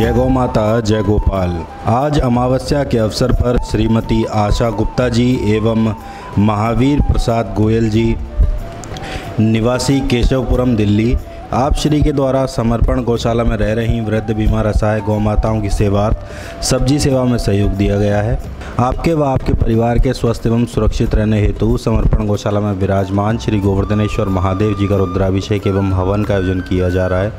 जय गौ माता, जय गोपाल। आज अमावस्या के अवसर पर श्रीमती आशा गुप्ता जी एवं महावीर प्रसाद गोयल जी, निवासी केशवपुरम, दिल्ली। आप श्री के द्वारा समर्पण गौशाला में रह रही वृद्ध बीमार असहाय गौ माताओं की सेवार्थ, सब्ज़ी सेवा में सहयोग दिया गया है। आपके व आपके परिवार के स्वस्थ एवं सुरक्षित रहने हेतु समर्पण गौशाला में विराजमान श्री गोवर्धनेश्वर महादेव जी का रुद्राभिषेक एवं हवन का आयोजन किया जा रहा है।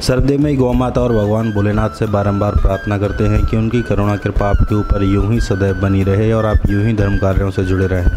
सर्दे में गौ माता और भगवान भोलेनाथ से बारंबार प्रार्थना करते हैं कि उनकी करुणा कृपा आपके ऊपर यूँ ही सदैव बनी रहे और आप यूँ ही धर्म कार्यों से जुड़े रहें।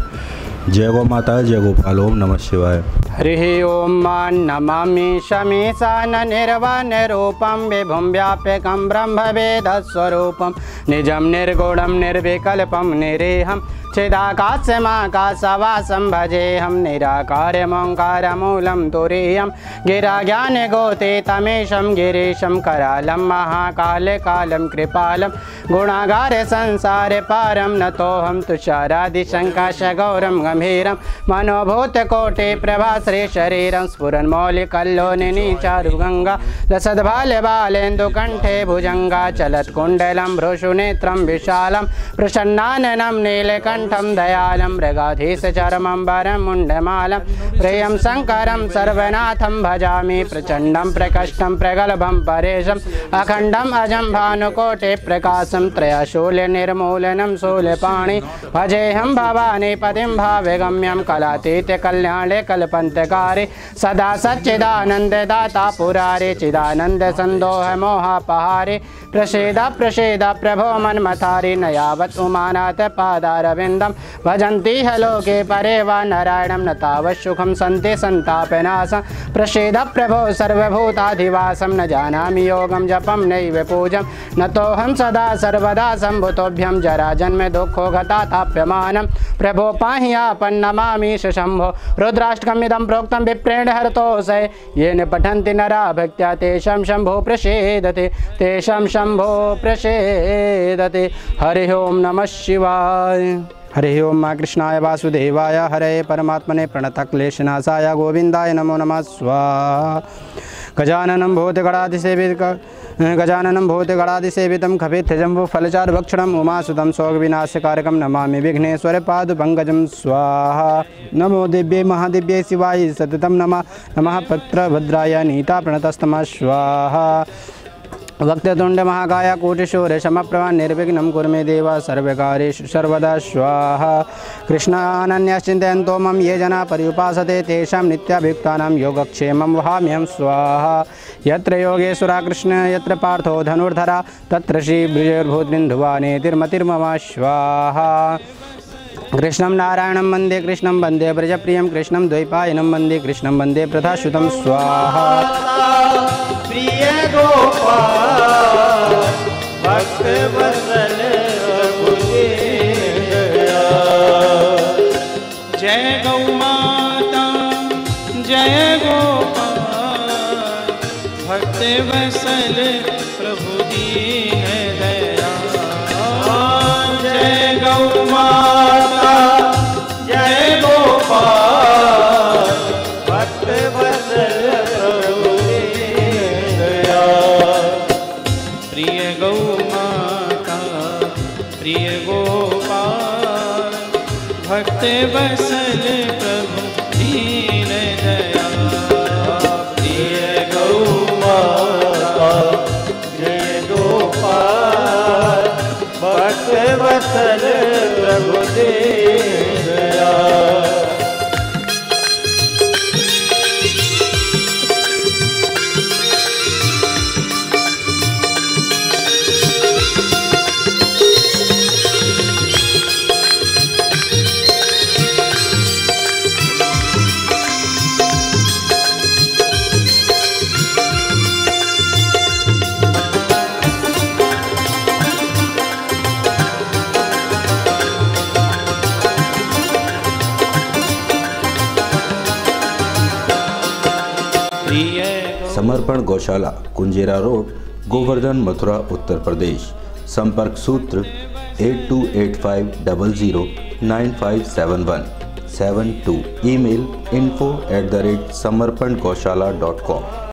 जय गौ माता, जय गोपाल ओम नमः शिवाय। हरि ओम मान नमामि शमीशान निर्वाण रूपम विभुम निर्वाणरूपं विभुं व्याप्यकं ब्रह्मवेदस्वरूपं। निजं निर्गुणं निर्विकल्पं निरेहं चिदाकाशमाकाशवासं भजेऽहं निराकार्यमोङ्कारमूलं तुरीयं। गिराज्ञानगोते तमेशं गिरीशं करालं, महाकालकालं कृपालं। गुणागारे संसारे पारं नतोऽहं तुषारादिशङ्काशगौरं गम्भीरं। मनोभूतकोटे प्रभाश्रीशरीरं स्फुरन्मौलिकल्लोनिनी चारुगङ्गा लसद्बाल्यबालेन्दुकण्ठे भुजङ्गा, चलत्कुण्डलं भ्रुषुनेत्रं विशालं। प्रसन्नाननं नीलकण्ठं दयालं मृगाधीशचरमं वरं मुण्डमालं प्रियं शङ्करं सर्वनाथं भजामि प्रचण्डं प्रकष्टं प्रगल्भं परेशम् अखण्डम् अजं भानुकोटे प्रकाशं त्रयशूल्यनिर्मूलनं शूलपाणि भजेऽहं भवानी पतिं भाव्यगम्यं कलातीत्यकल्याणे कल्पन्तकारि सदा सच्चिदानन्ददाता पुरारे चिदानन्दसन्दोह मोहापहारे प्रसेद प्रसेद प्रभो मन्मथारि न यावत् उमानाथ पादारविन्दं भजन्ति। ह लोके परे वा नारायणं न तावत् सुखं सन्ति सन्तापनाशं प्रसेद प्रभो सर्वभूताधिवासं, न जानामि योगं, जपं नैव पूजं। नतोऽहं सदा सर्वदा सम्भुतोभ्यं जराजन्म दुःखो गता ताप्यमानं। प्रभो पाहि आपन्नमामि शम्भो रुद्राष्टकमिदं प्रोक्तं विप्रेण हरतोऽसै। येन पठन्ति नरा भक्त्या तेषां शम्भो प्रसेदते। तेषां शम्भो प्रसेदते। हरिः ओं नमः शिवाय। हरिः ओं मा कृष्णाय वासुदेवाय, हरे परमात्मने प्रणतक्लेशनाशाय गोविन्दाय नमो नमः स्वाहा। गजाननं भूतगणाधिसेवित गजाननं भूतगणाधिसेवितं खफेत्यजम्बुफलचारुभक्षणम् उमासुतं शोकविनाशकारकं नमामि विघ्नेश्वरपादपङ्कजं स्वाहा। नमो दिव्ये महादिव्ये शिवाय सततं नमः नमः पत्रभद्राय नीता प्रणतस्तमः स्वाहा। वक्ततुण्ड महाकाय कोटिशूर समप्रभा निर्विघ्नं कुर्मे देव सर्वकारेषु सर्वदा स्वाहा। मम ये जना पर्युपासते तेषां नित्याभियुक्तानां योगक्षेमं वहाम्यहं स्वाहा। यत्र योगेश्वरा कृष्ण यत्र पार्थो धनुर्धरा, तत्र श्रीबृजर्भूतिर्भुवाने तिर्मतिर्मम स्वाहा। कृष्णं नारायणं वंदे, कृष्णं वंदे ब्रजप्रियं, कृष्णं द्वैपायनं वंदे, कृष्णं वंदे प्रथाश्रुतं स्वाहा। प्रिय गोपाल, भक्त वत्सल जय गौ माता, जय गोपाल, भक्त वसल प्रभु दीन दया। जय गौ माता। गोपाल भक्त बसल प्रभु दीन समर्पण गौशाला, कुंजेरा रोड, गोवर्धन, मथुरा, उत्तर प्रदेश। संपर्क सूत्र eight two eight five double zero nine five seven one. Seven two. Email info at the rate Samarpan Gaushala dot com